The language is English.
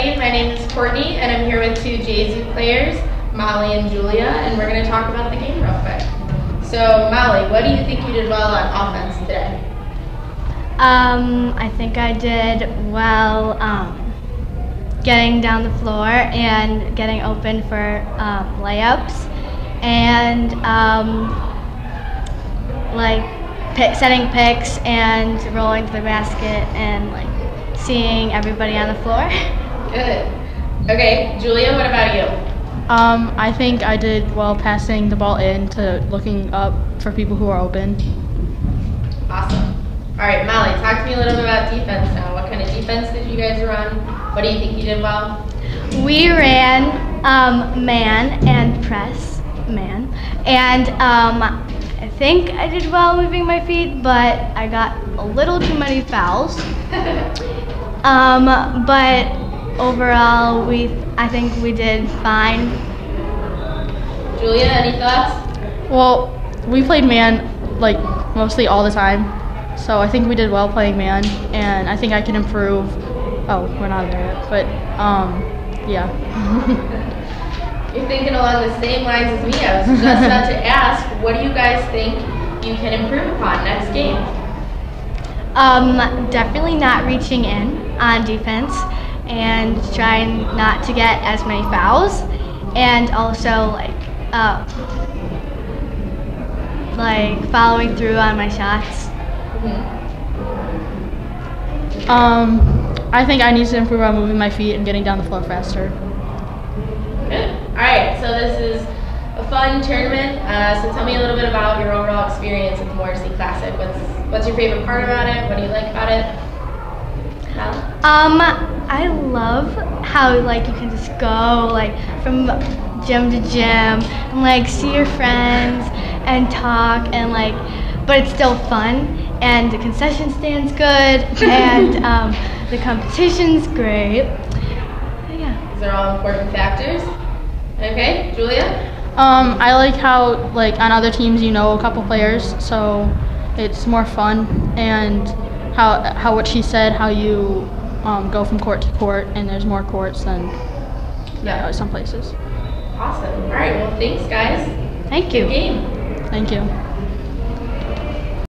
everybody. My name is Courtney, and I'm here with two Gesu players, Molly and Julia, and we're going to talk about the game real quick. So, Molly, what do you think you did well on offense today? Um, I think I did well um, getting down the floor and getting open for um, layups and um, like pick, setting picks and rolling to the basket and like seeing everybody on the floor. Good. Okay, Julia, what about you? Um, I think I did well passing the ball in to looking up for people who are open. Awesome. All right, Molly, talk to me a little bit about defense now. What kind of defense did you guys run? What do you think you did well? We ran um, man and press man, and um, I think I did well moving my feet, but I got a little too many fouls. um, but overall, we I think we did fine. Julia, any thoughts? Well, we played man like mostly all the time, so I think we did well playing man, and I think I can improve. Oh, we're not there yet, but um, yeah. You're thinking along the same lines as me. I was just about to ask, what do you guys think you can improve upon next game? Um, definitely not reaching in on defense and trying not to get as many fouls, and also like uh, like following through on my shots. Um, I think I need to improve on moving my feet and getting down the floor faster. Good. All right, so this is a fun tournament. Uh, so tell me a little bit about your overall experience with the Morrissey Classic. What's what's your favorite part about it? What do you like about it? Molly? Um, I love how like you can just go like from gym to gym and like see your friends and talk and like, but it's still fun and the concession stand's good and um, the competition's great. Yeah. These are all important factors. Okay, Julia? Um, I like how like on other teams you know a couple players, so it's more fun and how how what she said how you um, go from court to court and there's more courts than Yeah. uh, some places. Awesome. All right, well, thanks, guys. Thank Good you. game. Thank you.